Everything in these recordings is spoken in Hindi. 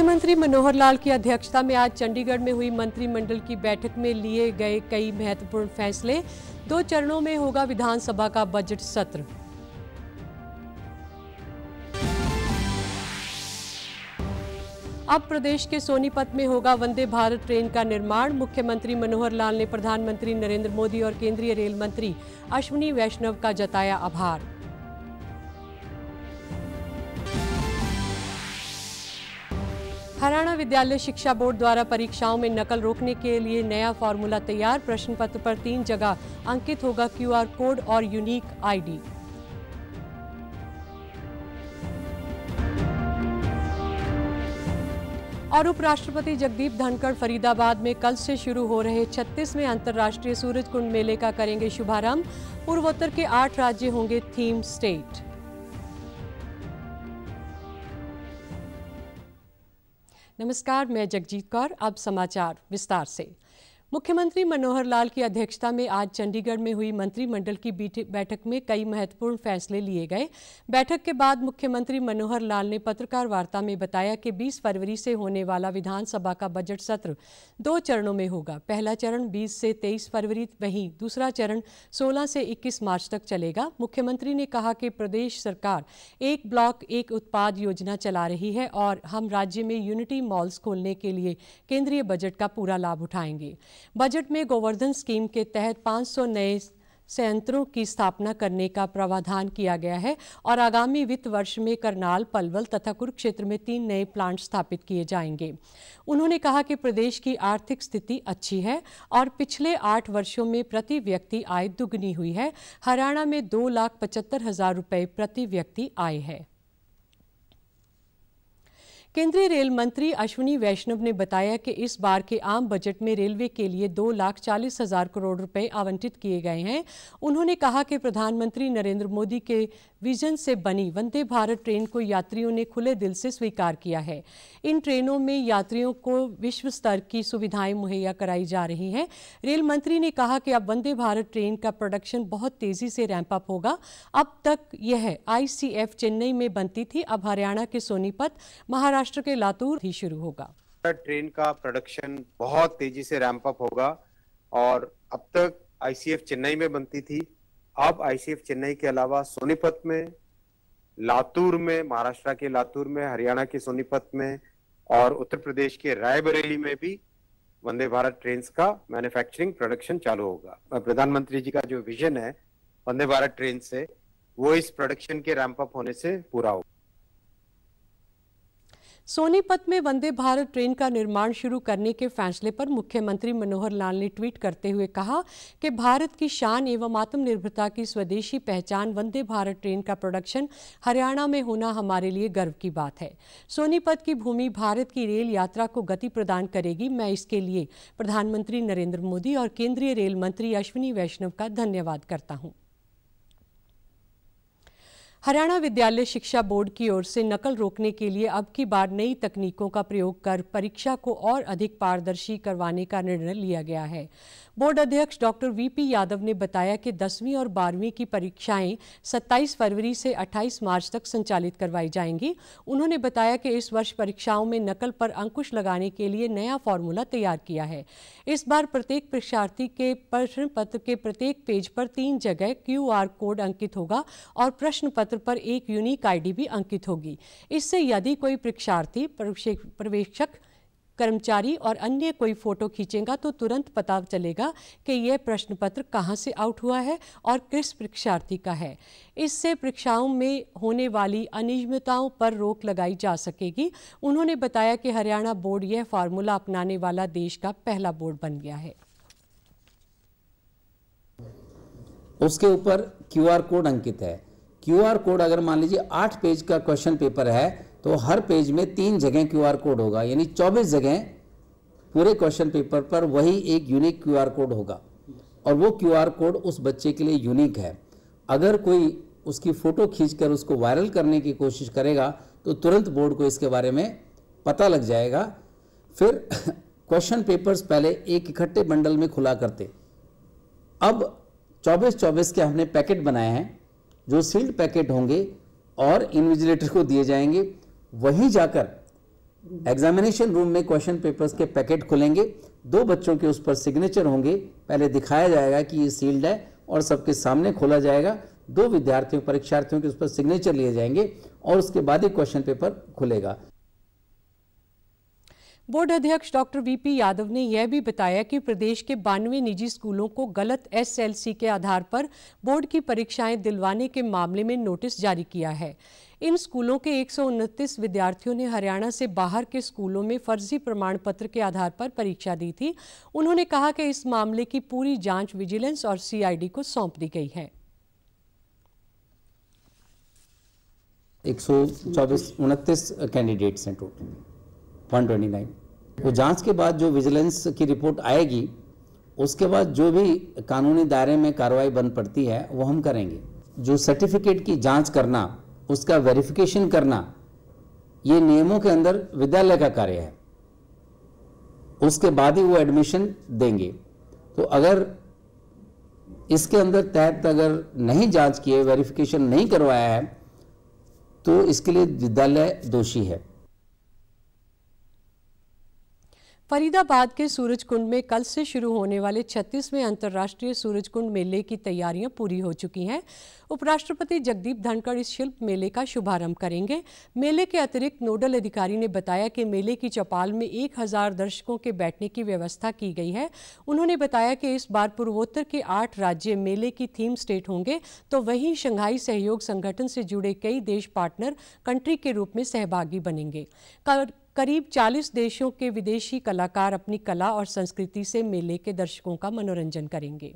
मुख्यमंत्री मनोहर लाल की अध्यक्षता में आज चंडीगढ़ में हुई मंत्रिमंडल की बैठक में लिए गए कई महत्वपूर्ण फैसले। दो चरणों में होगा विधानसभा का बजट सत्र। अब प्रदेश के सोनीपत में होगा वंदे भारत ट्रेन का निर्माण। मुख्यमंत्री मनोहर लाल ने प्रधानमंत्री नरेंद्र मोदी और केंद्रीय रेल मंत्री अश्विनी वैष्णव का जताया आभार। हरियाणा विद्यालय शिक्षा बोर्ड द्वारा परीक्षाओं में नकल रोकने के लिए नया फॉर्मूला तैयार। प्रश्न पत्र पर तीन जगह अंकित होगा क्यूआर कोड और यूनिक आईडी। और उपराष्ट्रपति जगदीप धनखड़ फरीदाबाद में कल से शुरू हो रहे 36वें अंतर्राष्ट्रीय सूरज कुंड मेले का करेंगे शुभारंभ। पूर्वोत्तर के आठ राज्य होंगे थीम स्टेट। नमस्कार मैं जगजीत कौर अब समाचार विस्तार से। मुख्यमंत्री मनोहर लाल की अध्यक्षता में आज चंडीगढ़ में हुई मंत्रिमंडल की बैठक में कई महत्वपूर्ण फैसले लिए गए। बैठक के बाद मुख्यमंत्री मनोहर लाल ने पत्रकार वार्ता में बताया कि 20 फरवरी से होने वाला विधानसभा का बजट सत्र दो चरणों में होगा। पहला चरण 20 से 23 फरवरी वहीं दूसरा चरण 16 से 21 मार्च तक चलेगा। मुख्यमंत्री ने कहा कि प्रदेश सरकार एक ब्लॉक, एक उत्पाद योजना चला रही है और हम राज्य में यूनिटी मॉल्स खोलने के लिए केंद्रीय बजट का पूरा लाभ उठाएँगे। बजट में गोवर्धन स्कीम के तहत 500 नए संयंत्रों की स्थापना करने का प्रावधान किया गया है और आगामी वित्त वर्ष में करनाल, पलवल तथा कुरुक्षेत्र में तीन नए प्लांट स्थापित किए जाएँगे। उन्होंने कहा कि प्रदेश की आर्थिक स्थिति अच्छी है और पिछले आठ वर्षों में प्रति व्यक्ति आय दुगनी हुई है। हरियाणा में दो लाख पचहत्तर हज़ार रुपये प्रति व्यक्ति आय है। केंद्रीय रेल मंत्री अश्विनी वैष्णव ने बताया कि इस बार के आम बजट में रेलवे के लिए दो लाख चालीस हज़ार करोड़ रुपए आवंटित किए गए हैं। उन्होंने कहा कि प्रधानमंत्री नरेंद्र मोदी के विजन से बनी वंदे भारत ट्रेन को यात्रियों ने खुले दिल से स्वीकार किया है। इन ट्रेनों में यात्रियों को विश्व स्तर की सुविधाएँ मुहैया कराई जा रही हैं। रेल मंत्री ने कहा कि अब वंदे भारत ट्रेन का प्रोडक्शन बहुत तेज़ी से रैंप अप होगा। अब तक यह आईसीएफ चेन्नई में बनती थी, अब हरियाणा के सोनीपत, महाराष्ट्र के लातूर ही शुरू होगा। ट्रेन का प्रोडक्शन बहुत तेज़ी से रैंप अप होगा और अब तक आईसीएफ चेन्नई में बनती थी। अब आईसीएफ चेन्नई के अलावा सोनीपत में, लातूर में, महाराष्ट्र के लातूर में, हरियाणा के सोनीपत में और उत्तर प्रदेश के रायबरेली में भी वंदे भारत ट्रेन का मैन्युफैक्चरिंग प्रोडक्शन चालू होगा। प्रधानमंत्री जी का जो विजन है, वंदे भारत ट्रेन से, वो इस प्रोडक्शन के रैंप अप होने से पूरा होगा। सोनीपत में वंदे भारत ट्रेन का निर्माण शुरू करने के फैसले पर मुख्यमंत्री मनोहर लाल ने ट्वीट करते हुए कहा कि भारत की शान एवं आत्मनिर्भरता की स्वदेशी पहचान वंदे भारत ट्रेन का प्रोडक्शन हरियाणा में होना हमारे लिए गर्व की बात है। सोनीपत की भूमि भारत की रेल यात्रा को गति प्रदान करेगी। मैं इसके लिए प्रधानमंत्री नरेंद्र मोदी और केंद्रीय रेल मंत्री अश्विनी वैष्णव का धन्यवाद करता हूँ। हरियाणा विद्यालय शिक्षा बोर्ड की ओर से नकल रोकने के लिए अब की बार नई तकनीकों का प्रयोग कर परीक्षा को और अधिक पारदर्शी करवाने का निर्णय लिया गया है। बोर्ड अध्यक्ष डॉक्टर वीपी यादव ने बताया कि दसवीं और बारहवीं की परीक्षाएँ 27 फरवरी से 28 मार्च तक संचालित करवाई जाएँगी। उन्होंने बताया कि इस वर्ष परीक्षाओं में नकल पर अंकुश लगाने के लिए नया फॉर्मूला तैयार किया है। इस बार प्रत्येक परीक्षार्थी के प्रश्न पत्र के प्रत्येक पेज पर तीन जगह क्यूआर कोड अंकित होगा और प्रश्न पत्र पर एक यूनिक आईडी भी अंकित होगी। इससे यदि कोई परीक्षार्थी प्रवेशक कर्मचारी और अन्य कोई फ़ोटो खींचेगा तो तुरंत पता चलेगा कि यह प्रश्न पत्र कहाँ से आउट हुआ है और किस परीक्षार्थी का है। इससे परीक्षाओं में होने वाली अनियमितताओं पर रोक लगाई जा सकेगी। उन्होंने बताया कि हरियाणा बोर्ड यह फार्मूला अपनाने वाला देश का पहला बोर्ड बन गया है। उसके ऊपर क्यूआर कोड अंकित है। क्यूआर कोड अगर मान लीजिए आठ पेज का क्वेश्चन पेपर है तो हर पेज में तीन जगह क्यूआर कोड होगा, यानी 24 जगह पूरे क्वेश्चन पेपर पर वही एक यूनिक क्यूआर कोड होगा। और वो क्यूआर कोड उस बच्चे के लिए यूनिक है। अगर कोई उसकी फ़ोटो खींचकर उसको वायरल करने की कोशिश करेगा तो तुरंत बोर्ड को इसके बारे में पता लग जाएगा। फिर क्वेश्चन पेपर्स पहले एक इकट्ठे बंडल में खुला करते। अब 24-24 के हमने पैकेट बनाए हैं, जो सील्ड पैकेट होंगे और इन्विजिलेटर को दिए जाएँगे। वहीं जाकर एग्जामिनेशन रूम में क्वेश्चन पेपर्स के पैकेट खुलेंगे। दो बच्चों के उस पर सिग्नेचर होंगे। पहले दिखाया जाएगा कि ये सील्ड है और सबके सामने खोला जाएगा। दो विद्यार्थियों, परीक्षार्थियों के उस पर सिग्नेचर लिए जाएँगे और उसके बाद ही क्वेश्चन पेपर खुलेगा। बोर्ड अध्यक्ष डॉक्टर वीपी यादव ने यह भी बताया कि प्रदेश के बानवे निजी स्कूलों को गलत एसएलसी के आधार पर बोर्ड की परीक्षाएँ दिलवाने के मामले में नोटिस जारी किया है। इन स्कूलों के एक सौ उनतीस विद्यार्थियों ने हरियाणा से बाहर के स्कूलों में फर्जी प्रमाण पत्र के आधार पर परीक्षा दी थी। उन्होंने कहा कि इस मामले की पूरी जाँच विजिलेंस और सीआईडी को सौंप दी गई है। एक सौ चौबीस, उनतीस कैंडिडेट्स हैं टोटल वन ट्वेंटी नाइन। वो जाँच के बाद जो विजिलेंस की रिपोर्ट आएगी, उसके बाद जो भी कानूनी दायरे में कार्रवाई बन पड़ती है, वो हम करेंगे। जो सर्टिफिकेट की जाँच करना, उसका वेरिफिकेशन करना, ये नियमों के अंदर विद्यालय का कार्य है। उसके बाद ही वो एडमिशन देंगे। तो अगर इसके अंदर तहत अगर नहीं जाँच किए वेरिफिकेशन नहीं करवाया है तो इसके लिए विद्यालय दोषी है। फरीदाबाद के सूरजकुंड में कल से शुरू होने वाले 36वें अंतर्राष्ट्रीय सूरजकुंड मेले की तैयारियाँ पूरी हो चुकी हैं। उपराष्ट्रपति जगदीप धनखड़ इस शिल्प मेले का शुभारंभ करेंगे। मेले के अतिरिक्त नोडल अधिकारी ने बताया कि मेले की चौपाल में 1000 दर्शकों के बैठने की व्यवस्था की गई है। उन्होंने बताया कि इस बार पूर्वोत्तर के आठ राज्य मेले की थीम स्टेट होंगे तो वहीं शंघाई सहयोग संगठन से जुड़े कई देश पार्टनर कंट्री के रूप में सहभागी बनेंगे। करीब 40 देशों के विदेशी कलाकार अपनी कला और संस्कृति से मेले के दर्शकों का मनोरंजन करेंगे।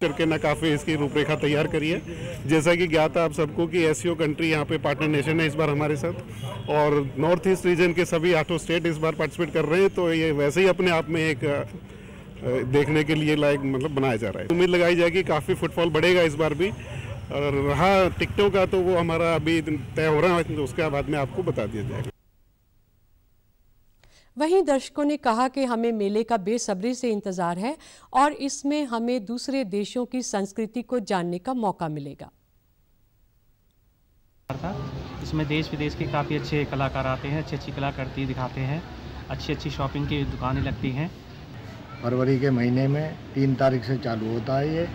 करके ना काफ़ी इसकी रूपरेखा तैयार करी है जैसा कि ज्ञात है आप सबको कि एस कंट्री यहाँ पे पार्टनर नेशन है इस बार हमारे साथ। और नॉर्थ ईस्ट रीजन के सभी आठों स्टेट इस बार पार्टिसिपेट कर रहे हैं तो ये वैसे ही अपने आप में एक देखने के लिए लायक मतलब बनाया जा रहा है। उम्मीद लगाई जाएगी काफ़ी फुटफॉल बढ़ेगा इस बार भी। और रहा टिकटों का तो वो हमारा अभी तय हो रहा है तो उसके बाद में आपको बता दिया जाएगा। वहीं दर्शकों ने कहा कि हमें मेले का बेसब्री से इंतज़ार है और इसमें हमें दूसरे देशों की संस्कृति को जानने का मौका मिलेगा। इसमें देश विदेश के काफ़ी अच्छे कलाकार आते हैं अच्छी अच्छी कलाकृति दिखाते हैं अच्छी अच्छी शॉपिंग की दुकानें लगती हैं। फरवरी के महीने में तीन तारीख से चालू होता है ये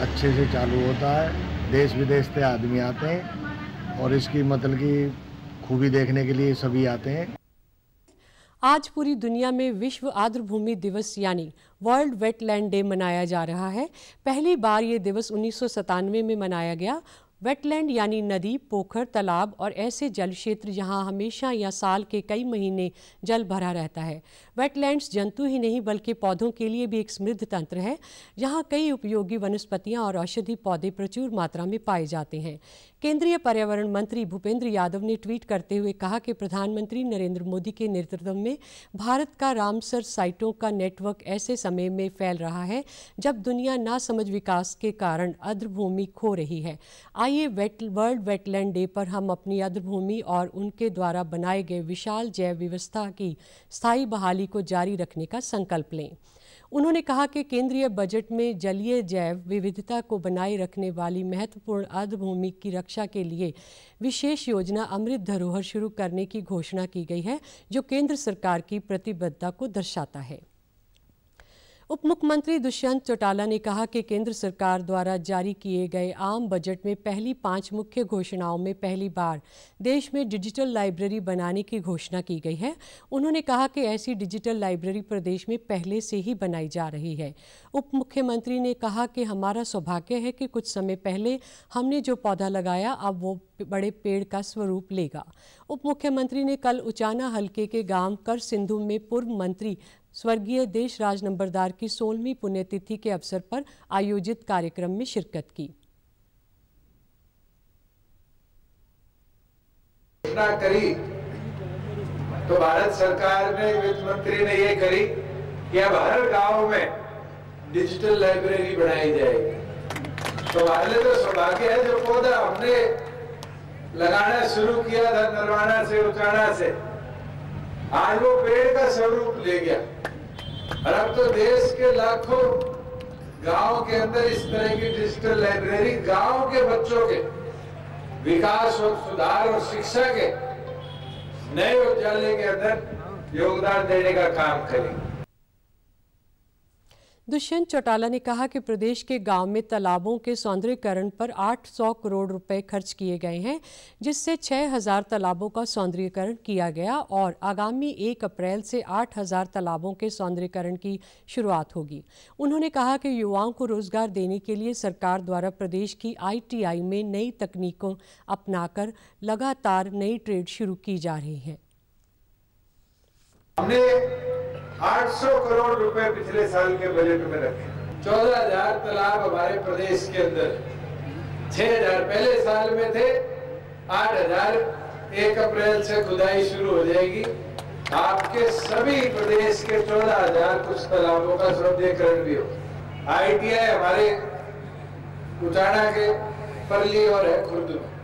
अच्छे से चालू होता है। देश विदेश से आदमी आते हैं और इसकी मतलब की खूबी देखने के लिए सभी आते हैं। आज पूरी दुनिया में विश्व आर्द्र भूमि दिवस यानी वर्ल्ड वेटलैंड डे मनाया जा रहा है। पहली बार ये दिवस उन्नीस सौ सतानवे में मनाया गया वेटलैंड यानी नदी, पोखर, तालाब और ऐसे जल क्षेत्र जहाँ हमेशा या साल के कई महीने जल भरा रहता है। वेटलैंड्स जंतु ही नहीं, बल्कि पौधों के लिए भी एक समृद्ध तंत्र है, जहाँ कई उपयोगी वनस्पतियाँ और औषधि पौधे प्रचुर मात्रा में पाए जाते हैं। केंद्रीय पर्यावरण मंत्री भूपेंद्र यादव ने ट्वीट करते हुए कहा कि प्रधानमंत्री नरेंद्र मोदी के नेतृत्व में भारत का रामसर साइटों का नेटवर्क ऐसे समय में फैल रहा है जब दुनिया नासमझ विकास के कारण अद्रभूमि खो रही है। आइए वेट, वर्ल्ड वेटलैंड डे पर हम अपनी अद्रभूमि और उनके द्वारा बनाए गए विशाल जैव व्यवस्था की स्थायी बहाली को जारी रखने का संकल्प लें। उन्होंने कहा कि केंद्रीय बजट में जलीय जैव विविधता को बनाए रखने वाली महत्वपूर्ण अर्धभूमि की रक्षा के लिए विशेष योजना अमृत धरोहर शुरू करने की घोषणा की गई है, जो केंद्र सरकार की प्रतिबद्धता को दर्शाता है। उप मुख्यमंत्री दुष्यंत चौटाला ने कहा कि केंद्र सरकार द्वारा जारी किए गए आम बजट में पहली पाँच मुख्य घोषणाओं में पहली बार देश में डिजिटल लाइब्रेरी बनाने की घोषणा की गई है। उन्होंने कहा कि ऐसी डिजिटल लाइब्रेरी प्रदेश में पहले से ही बनाई जा रही है। उप मुख्यमंत्री ने कहा कि हमारा सौभाग्य है कि कुछ समय पहले हमने जो पौधा लगाया, अब वो बड़े पेड़ का स्वरूप लेगा। उप मुख्यमंत्री ने कल उचाना हल्के के गाँव कर सिंधु में पूर्व मंत्री स्वर्गीय देश राज नंबरदार की सोलहवीं पुण्यतिथि के अवसर पर आयोजित कार्यक्रम में शिरकत की। करी तो भारत सरकार ने, वित्त मंत्री ने ये करी कि अब हर गाँव में डिजिटल लाइब्रेरी बनाई जाएगी। तो वाले तो सौभाग्य है जो पौधा हमने लगाना शुरू किया था नरवाना से उचाना से। आज वो पेड़ का स्वरूप ले गया। और अब तो देश के लाखों गाँव के अंदर इस तरह की डिजिटल लाइब्रेरी गाँव के बच्चों के विकास और सुधार और शिक्षा के नए उद्यालय के अंदर योगदान देने का काम करेंगे। दुष्यंत चौटाला ने कहा कि प्रदेश के गाँव में तालाबों के सौंदर्यकरण पर 800 करोड़ रुपए खर्च किए गए हैं, जिससे 6000 तालाबों का सौंदर्यकरण किया गया और आगामी 1 अप्रैल से 8000 तालाबों के सौंदर्यकरण की शुरुआत होगी। उन्होंने कहा कि युवाओं को रोज़गार देने के लिए सरकार द्वारा प्रदेश की आईटीआई में नई तकनीकों अपनाकर लगातार नई ट्रेड शुरू की जा रही है। 800 करोड़ रुपए पिछले साल के बजट में रखे। चौदह हज़ार तालाब हमारे प्रदेश के अंदर। छह हज़ार पहले साल में थे, आठ हज़ार एक अप्रैल से खुदाई शुरू हो जाएगी। आपके सभी प्रदेश के चौदह हज़ार कुछ तालाबों का सौंदर्यकरण भी हो। आईटीआई हमारे उचाना के परली और है, खुर्द में।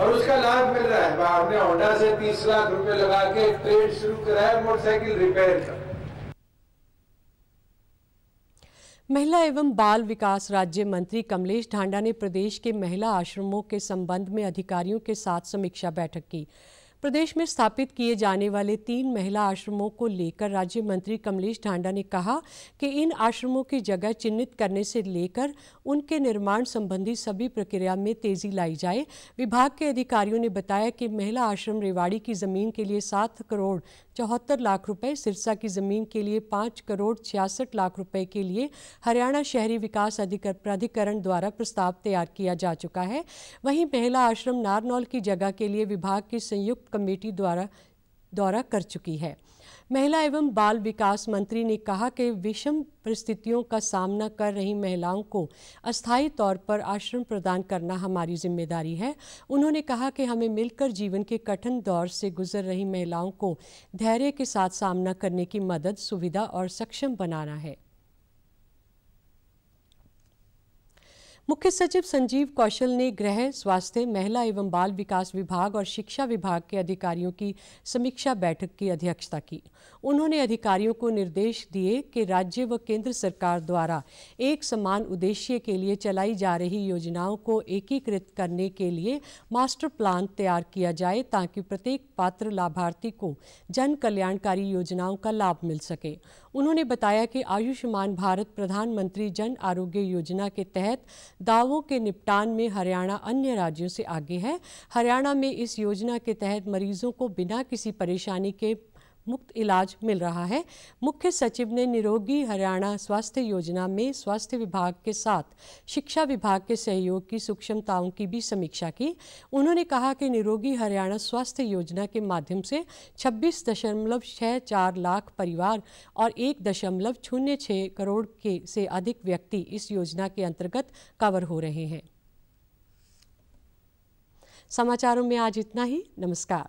और उसका लाभ मिल रहा है। आपने होंडा से तीस लाख रुपए लगा के ट्रेड शुरू कराया मोटरसाइकिल रिपेयर का। महिला एवं बाल विकास राज्य मंत्री कमलेश ढांडा ने प्रदेश के महिला आश्रमों के संबंध में अधिकारियों के साथ समीक्षा बैठक की। प्रदेश में स्थापित किए जाने वाले तीन महिला आश्रमों को लेकर राज्य मंत्री कमलेश ढांडा ने कहा कि इन आश्रमों की जगह चिन्हित करने से लेकर उनके निर्माण संबंधी सभी प्रक्रिया में तेज़ी लाई जाए। विभाग के अधिकारियों ने बताया कि महिला आश्रम रेवाड़ी की ज़मीन के लिए सात करोड़ चौहत्तर लाख रुपए, सिरसा की ज़मीन के लिए पाँच करोड़ छियासठ लाख रुपए के लिए हरियाणा शहरी विकास अधिकार, प्राधिकरण द्वारा प्रस्ताव तैयार किया जा चुका है। वहीं महिला आश्रम नारनौल की जगह के लिए विभाग की संयुक्त कमेटी द्वारा दौरा कर चुकी है। महिला एवं बाल विकास मंत्री ने कहा कि विषम परिस्थितियों का सामना कर रही महिलाओं को अस्थायी तौर पर आश्रम प्रदान करना हमारी ज़िम्मेदारी है। उन्होंने कहा कि हमें मिलकर जीवन के कठिन दौर से गुजर रही महिलाओं को धैर्य के साथ सामना करने की मदद, सुविधा और सक्षम बनाना है। मुख्य सचिव संजीव कौशल ने गृह, स्वास्थ्य, महिला एवं बाल विकास विभाग और शिक्षा विभाग के अधिकारियों की समीक्षा बैठक की अध्यक्षता की। उन्होंने अधिकारियों को निर्देश दिए कि राज्य व केंद्र सरकार द्वारा एक समान उद्देश्य के लिए चलाई जा रही योजनाओं को एकीकृत करने के लिए मास्टर प्लान तैयार किया जाए ताकि प्रत्येक पात्र लाभार्थी को जन कल्याणकारी योजनाओं का लाभ मिल सके। उन्होंने बताया कि आयुष्मान भारत प्रधानमंत्री जन आरोग्य योजना के तहत दावों के निपटान में हरियाणा अन्य राज्यों से आगे है। हरियाणा में इस योजना के तहत मरीजों को बिना किसी परेशानी के मुफ़्त इलाज मिल रहा है। मुख्य सचिव ने निरोगी हरियाणा स्वास्थ्य योजना में स्वास्थ्य विभाग के साथ शिक्षा विभाग के सहयोग की सूक्ष्मताओं की भी समीक्षा की। उन्होंने कहा कि निरोगी हरियाणा स्वास्थ्य योजना के माध्यम से छब्बीस दशमलव छः चार लाख परिवार और एक दशमलव शून्य छः करोड़ के से अधिक व्यक्ति इस योजना के अंतर्गत कवर हो रहे हैं। समाचारों में आज इतना ही। नमस्कार।